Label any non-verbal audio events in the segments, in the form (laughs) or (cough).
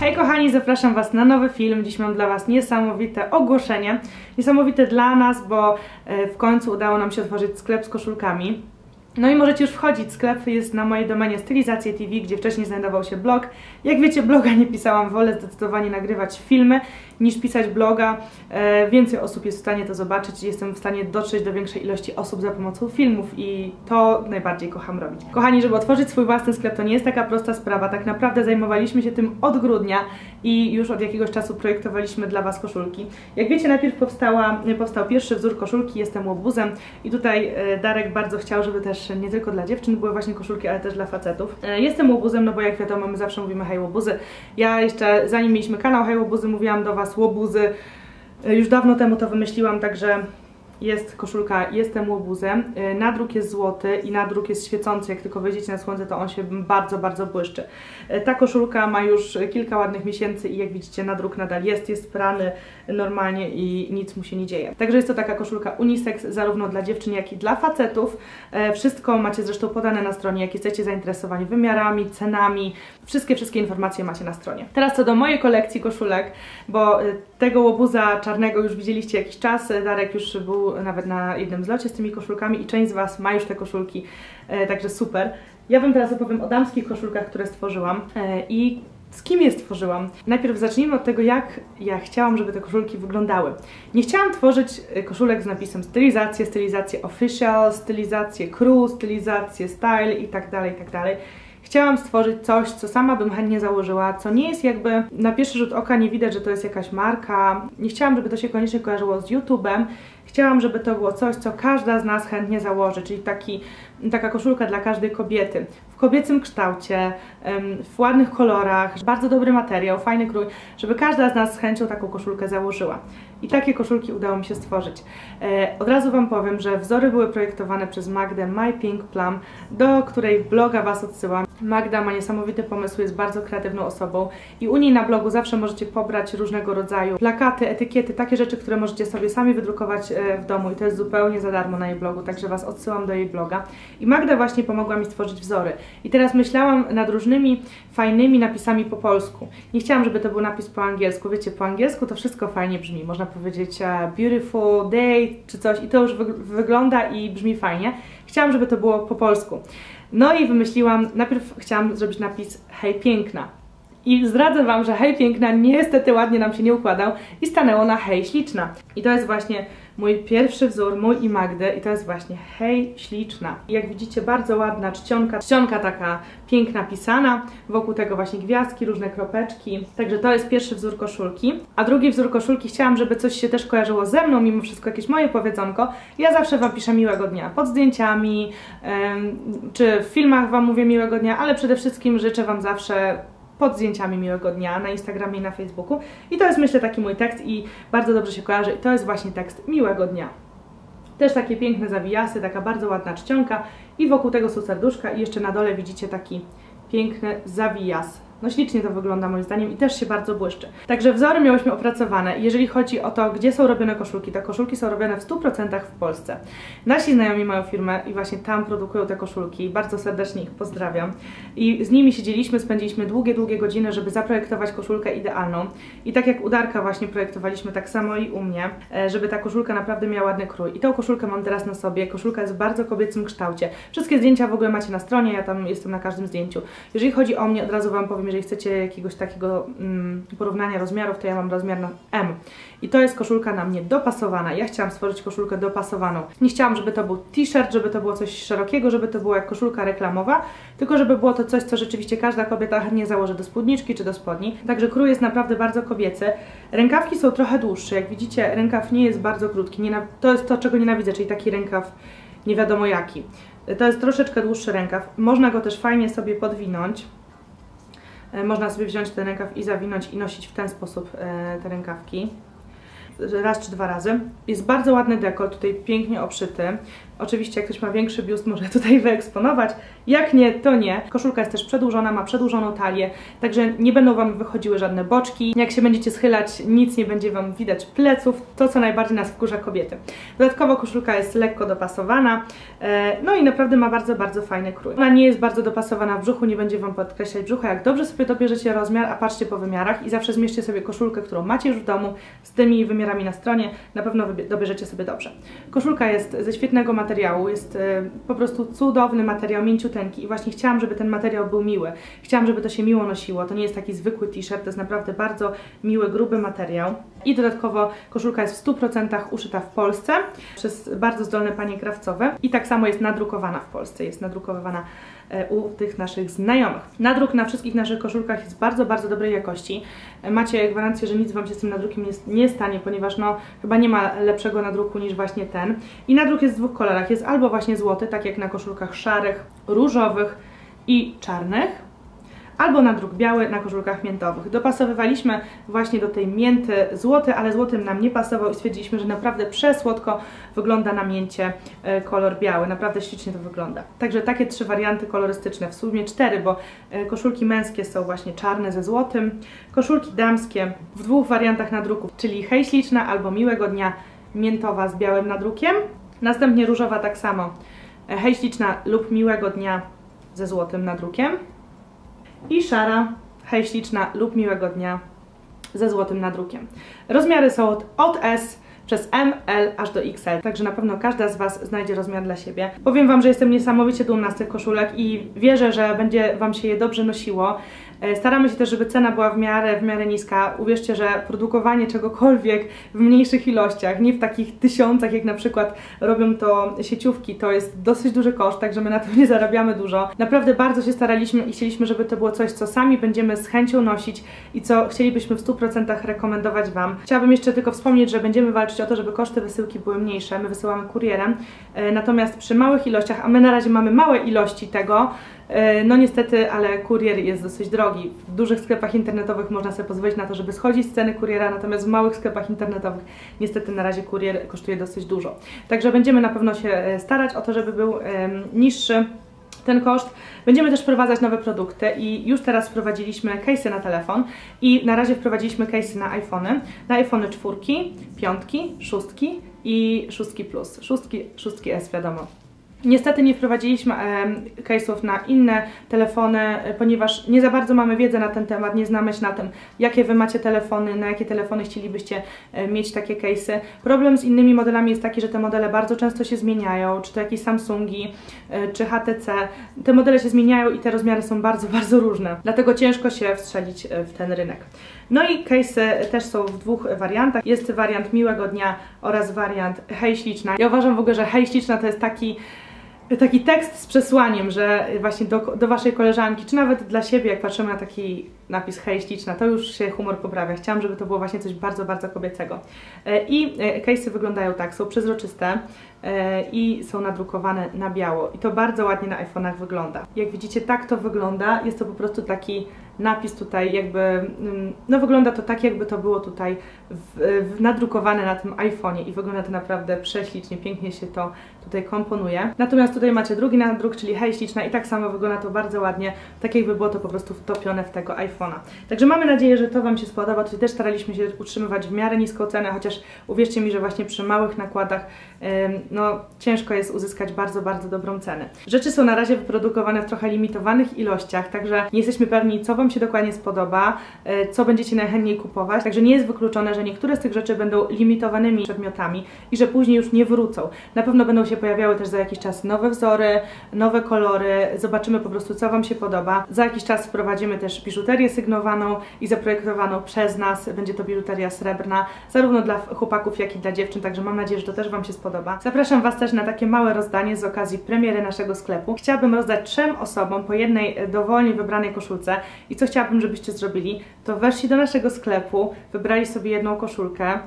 Hej kochani, zapraszam Was na nowy film. Dziś mam dla Was niesamowite ogłoszenie. Niesamowite dla nas, bo e, w końcu udało nam się otworzyć sklep z koszulkami. No i możecie już wchodzić, sklep jest na mojej domenie Stylizacje TV, gdzie wcześniej znajdował się blog. Jak wiecie, bloga nie pisałam, wolę zdecydowanie nagrywać filmy niż pisać bloga. E, więcej osób jest w stanie to zobaczyć, jestem w stanie dotrzeć do większej ilości osób za pomocą filmów i to najbardziej kocham robić. Kochani, żeby otworzyć swój własny sklep to nie jest taka prosta sprawa, tak naprawdę zajmowaliśmy się tym od grudnia i już od jakiegoś czasu projektowaliśmy dla Was koszulki. Jak wiecie, najpierw powstała, powstał pierwszy wzór koszulki, jestem łobuzem i tutaj e, Darek bardzo chciał, żeby też nie tylko dla dziewczyn były właśnie koszulki, ale też dla facetów. E, jestem łobuzem, no bo jak wiadomo, my zawsze mówimy hej łobuzy. Ja jeszcze, zanim mieliśmy kanał hej łobuzy, mówiłam do Was łobuzy. E, już dawno temu to wymyśliłam, także jest koszulka Jestem łobuzem. E, nadruk jest złoty i nadruk jest świecący. Jak tylko wejdziecie na słońce, to on się bardzo, bardzo błyszczy. E, ta koszulka ma już kilka ładnych miesięcy i jak widzicie, nadruk nadal jest, jest prany normalnie i nic mu się nie dzieje. Także jest to taka koszulka unisex zarówno dla dziewczyn, jak i dla facetów. Wszystko macie zresztą podane na stronie, jak jesteście zainteresowani wymiarami, cenami. Wszystkie, wszystkie informacje macie na stronie. Teraz co do mojej kolekcji koszulek, bo tego łobuza czarnego już widzieliście jakiś czas. Darek już był nawet na jednym zlocie z tymi koszulkami i część z Was ma już te koszulki, e, także super. Ja Wam teraz opowiem o damskich koszulkach, które stworzyłam e, i z kim je stworzyłam? Najpierw zacznijmy od tego, jak ja chciałam, żeby te koszulki wyglądały. Nie chciałam tworzyć e, koszulek z napisem stylizację, stylizację official, stylizację crew, stylizację style i tak dalej, i tak dalej. Chciałam stworzyć coś, co sama bym chętnie założyła, co nie jest jakby na pierwszy rzut oka nie widać, że to jest jakaś marka. Nie chciałam, żeby to się koniecznie kojarzyło z YouTube'em. Chciałam, żeby to było coś, co każda z nas chętnie założy, czyli taki, taka koszulka dla każdej kobiety. W kobiecym kształcie, w ładnych kolorach, bardzo dobry materiał, fajny krój, żeby każda z nas z chęcią taką koszulkę założyła. I takie koszulki udało mi się stworzyć. E, od razu Wam powiem, że wzory były projektowane przez Magdę My Pink Plum, do której bloga Was odsyłam. Magda ma niesamowity pomysł, jest bardzo kreatywną osobą i u niej na blogu zawsze możecie pobrać różnego rodzaju plakaty, etykiety, takie rzeczy, które możecie sobie sami wydrukować e, w domu i to jest zupełnie za darmo na jej blogu, także Was odsyłam do jej bloga. I Magda właśnie pomogła mi stworzyć wzory. I teraz myślałam nad różnymi fajnymi napisami po polsku. Nie chciałam, żeby to był napis po angielsku. Wiecie, po angielsku to wszystko fajnie brzmi. Można powiedzieć uh, beautiful day czy coś i to już wygląda i brzmi fajnie. Chciałam, żeby to było po polsku. No i wymyśliłam, najpierw chciałam zrobić napis hej piękna. I zdradzę Wam, że hej piękna niestety ładnie nam się nie układał i stanęło na hej śliczna. I to jest właśnie mój pierwszy wzór, mój i Magdy i to jest właśnie hej śliczna. I jak widzicie bardzo ładna czcionka, czcionka taka piękna pisana, wokół tego właśnie gwiazdki, różne kropeczki. Także to jest pierwszy wzór koszulki. A drugi wzór koszulki chciałam, żeby coś się też kojarzyło ze mną, mimo wszystko jakieś moje powiedzonko. Ja zawsze Wam piszę miłego dnia pod zdjęciami, czy w filmach Wam mówię miłego dnia, ale przede wszystkim życzę Wam zawsze pod zdjęciami miłego dnia na Instagramie i na Facebooku. I to jest myślę taki mój tekst i bardzo dobrze się kojarzy i to jest właśnie tekst miłego dnia. Też takie piękne zawijasy, taka bardzo ładna czcionka i wokół tego są serduszka i jeszcze na dole widzicie taki piękny zawijas no ślicznie to wygląda moim zdaniem i też się bardzo błyszczy. Także wzory miałyśmy opracowane. Jeżeli chodzi o to, gdzie są robione koszulki, to koszulki są robione w 100% w Polsce. Nasi znajomi mają firmę i właśnie tam produkują te koszulki. Bardzo serdecznie ich pozdrawiam. I z nimi siedzieliśmy, spędziliśmy długie, długie godziny, żeby zaprojektować koszulkę idealną. I tak jak udarka właśnie projektowaliśmy, tak samo i u mnie, e, żeby ta koszulka naprawdę miała ładny krój. I tą koszulkę mam teraz na sobie. Koszulka jest w bardzo kobiecym kształcie. Wszystkie zdjęcia w ogóle macie na stronie, ja tam jestem na każdym zdjęciu. Jeżeli chodzi o mnie, od razu Wam powiem, jeżeli chcecie jakiegoś takiego mm, porównania rozmiarów, to ja mam rozmiar na M. I to jest koszulka na mnie dopasowana. Ja chciałam stworzyć koszulkę dopasowaną. Nie chciałam, żeby to był t-shirt, żeby to było coś szerokiego, żeby to była jak koszulka reklamowa, tylko żeby było to coś, co rzeczywiście każda kobieta chętnie założy do spódniczki czy do spodni. Także krój jest naprawdę bardzo kobiecy. Rękawki są trochę dłuższe. Jak widzicie, rękaw nie jest bardzo krótki. to jest to, czego nienawidzę, czyli taki rękaw nie wiadomo jaki. To jest troszeczkę dłuższy rękaw. Można go też fajnie sobie podwinąć. E, można sobie wziąć ten rękaw i zawinąć i nosić w ten sposób e, te rękawki raz czy dwa razy. Jest bardzo ładny dekol, tutaj pięknie obszyty. Oczywiście jak ktoś ma większy biust, może (laughs) tutaj wyeksponować. Jak nie, to nie. Koszulka jest też przedłużona, ma przedłużoną talię, także nie będą Wam wychodziły żadne boczki. Jak się będziecie schylać, nic nie będzie Wam widać pleców, to co najbardziej nas wkurza kobiety. Dodatkowo koszulka jest lekko dopasowana, e, no i naprawdę ma bardzo, bardzo fajny krój. Ona nie jest bardzo dopasowana w brzuchu, nie będzie Wam podkreślać brzucha. Jak dobrze sobie dobierzecie rozmiar, a patrzcie po wymiarach i zawsze zmierzcie sobie koszulkę, którą macie już w domu z tymi wymiarami na stronie, na pewno dobierzecie sobie dobrze. Koszulka jest ze świetnego materiału, jest e, po prostu cudowny materiał, mięciuteńki i właśnie chciałam, żeby ten materiał był miły. Chciałam, żeby to się miło nosiło. To nie jest taki zwykły t-shirt, to jest naprawdę bardzo miły, gruby materiał. I dodatkowo koszulka jest w 100% uszyta w Polsce przez bardzo zdolne panie krawcowe i tak samo jest nadrukowana w Polsce, jest nadrukowana e, u tych naszych znajomych. Nadruk na wszystkich naszych koszulkach jest bardzo, bardzo dobrej jakości. E, macie gwarancję, że nic Wam się z tym nadrukiem nie, nie stanie, ponieważ no chyba nie ma lepszego nadruku niż właśnie ten. I nadruk jest w dwóch kolorach. Jest albo właśnie złoty, tak jak na koszulkach szarych, różowych i czarnych, albo na druk biały na koszulkach miętowych. Dopasowywaliśmy właśnie do tej mięty złoty, ale złotym nam nie pasował i stwierdziliśmy, że naprawdę przesłodko wygląda na mięcie e, kolor biały. Naprawdę ślicznie to wygląda. Także takie trzy warianty kolorystyczne, w sumie cztery, bo e, koszulki męskie są właśnie czarne ze złotym, koszulki damskie w dwóch wariantach nadruków, czyli hej śliczna albo miłego dnia miętowa z białym nadrukiem. Następnie różowa tak samo, e, hej śliczna lub miłego dnia ze złotym nadrukiem i szara, hej śliczna lub miłego dnia ze złotym nadrukiem. Rozmiary są od, od S przez M, L aż do XL, także na pewno każda z Was znajdzie rozmiar dla siebie. Powiem Wam, że jestem niesamowicie dumna z tych koszulek i wierzę, że będzie Wam się je dobrze nosiło. E, staramy się też, żeby cena była w miarę, w miarę niska. Uwierzcie, że produkowanie czegokolwiek w mniejszych ilościach, nie w takich tysiącach, jak na przykład robią to sieciówki, to jest dosyć duży koszt, także my na tym (laughs) nie zarabiamy dużo. Naprawdę bardzo się staraliśmy i chcieliśmy, żeby to było coś, co sami będziemy z chęcią nosić i co chcielibyśmy w 100% rekomendować Wam. Chciałabym jeszcze tylko wspomnieć, że będziemy walczyć o to, żeby koszty wysyłki były mniejsze. My wysyłamy kurierem, e, natomiast przy małych ilościach, a my na razie mamy małe ilości tego, no niestety, ale kurier jest dosyć drogi. W dużych sklepach internetowych można sobie pozwolić na to, żeby schodzić z ceny kuriera, natomiast w małych sklepach internetowych niestety na razie kurier kosztuje dosyć dużo. Także będziemy na pewno się e, starać o to, żeby był niższy ten koszt. Będziemy też wprowadzać nowe produkty i już teraz wprowadziliśmy case'y na telefon i na razie wprowadziliśmy case'y na iPhony, na iPhony czwórki, piątki, szóstki i szóstki plus, szóstki, szóstki S wiadomo. Niestety nie wprowadziliśmy case'ów na inne telefony, e, ponieważ nie za bardzo mamy wiedzę na ten temat, nie znamy się na tym, jakie Wy macie telefony, na jakie telefony chcielibyście e, mieć takie case'y. Problem z innymi modelami jest taki, że te modele bardzo często się zmieniają, czy to jakieś Samsungi, e, czy HTC. Te modele się zmieniają i te rozmiary są bardzo, (laughs) bardzo różne, dlatego ciężko się wstrzelić w ten rynek. No i case'y też są w dwóch wariantach. Jest wariant miłego dnia oraz wariant hej śliczna. Ja uważam w ogóle, że hej śliczna to jest taki taki tekst z przesłaniem, że właśnie do, do waszej koleżanki, czy nawet dla siebie, jak patrzymy na taki napis hej śliczna, to już się humor poprawia. Chciałam, żeby to było właśnie coś bardzo, bardzo kobiecego. E, I e, case'y wyglądają tak, są przezroczyste e, i są nadrukowane na biało. I to bardzo ładnie na iPhone'ach wygląda. Jak widzicie, tak to wygląda. Jest to po prostu taki napis tutaj jakby, mm, no wygląda to tak jakby to było tutaj w, w nadrukowane na tym iPhone'ie i wygląda to naprawdę prześlicznie, pięknie się to tutaj komponuje. Natomiast tutaj macie drugi nadruk, czyli hej śliczna i tak samo wygląda to bardzo ładnie, tak jakby było to po prostu wtopione w tego iPhone'a. Także mamy nadzieję, że to Wam się spodoba, tutaj też staraliśmy się utrzymywać w miarę niską cenę, chociaż uwierzcie mi, że właśnie przy małych nakładach no ciężko jest uzyskać bardzo, bardzo dobrą cenę. Rzeczy są na razie wyprodukowane w trochę limitowanych ilościach, także nie jesteśmy pewni, co Wam się dokładnie spodoba, e, co będziecie najchętniej kupować, także nie jest wykluczone, że niektóre z tych rzeczy będą limitowanymi przedmiotami i że później już nie wrócą. Na pewno będą się pojawiały też za jakiś czas nowe wzory, nowe kolory, zobaczymy po prostu, co Wam się podoba. Za jakiś czas wprowadzimy też biżuterię sygnowaną i zaprojektowaną przez nas, będzie to biżuteria srebrna, zarówno dla chłopaków, jak i dla dziewczyn, także mam nadzieję, że to też Wam się spodoba spodoba. Zapraszam Was też na takie małe rozdanie z okazji premiery naszego sklepu. Chciałabym rozdać trzem osobom po jednej e, dowolnie wybranej koszulce i co chciałabym, żebyście zrobili, to weszli do naszego sklepu, wybrali sobie jedną koszulkę,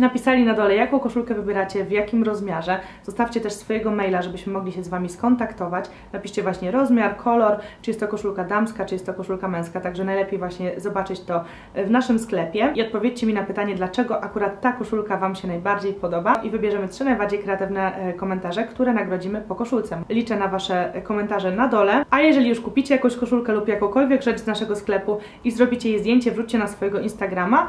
napisali na dole, jaką koszulkę wybieracie, w jakim rozmiarze. Zostawcie też swojego maila, żebyśmy mogli się z Wami skontaktować. Napiszcie właśnie rozmiar, kolor, czy jest to koszulka damska, czy jest to koszulka męska, także najlepiej właśnie zobaczyć to w naszym sklepie i odpowiedzcie mi na pytanie, dlaczego akurat ta koszulka Wam się najbardziej podoba i wybierzemy trzy najbardziej kreatywne e, komentarze, które nagrodzimy po koszulce. Liczę na Wasze komentarze na dole, a jeżeli już kupicie jakąś koszulkę lub jakąkolwiek rzecz z naszego sklepu i zrobicie jej zdjęcie, wróćcie na swojego Instagrama,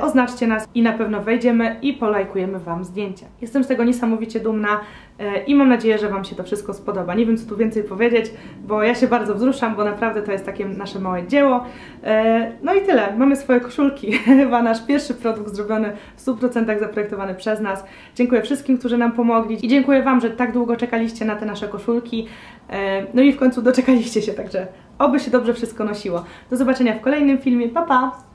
oznaczcie nas i na pewno wejdziemy i polajkujemy Wam zdjęcia. Jestem z tego niesamowicie dumna yy, i mam nadzieję, że Wam się to wszystko spodoba. Nie wiem, co tu więcej powiedzieć, bo ja się bardzo wzruszam, bo naprawdę to jest takie nasze małe dzieło. Yy, no i tyle. Mamy swoje koszulki. (laughs) Chyba nasz pierwszy produkt zrobiony w 100% zaprojektowany przez nas. Dziękuję wszystkim, którzy nam pomogli i dziękuję Wam, że tak długo czekaliście na te nasze koszulki. No i w końcu doczekaliście się, także oby się dobrze wszystko nosiło. Do zobaczenia w kolejnym filmie. Pa, pa!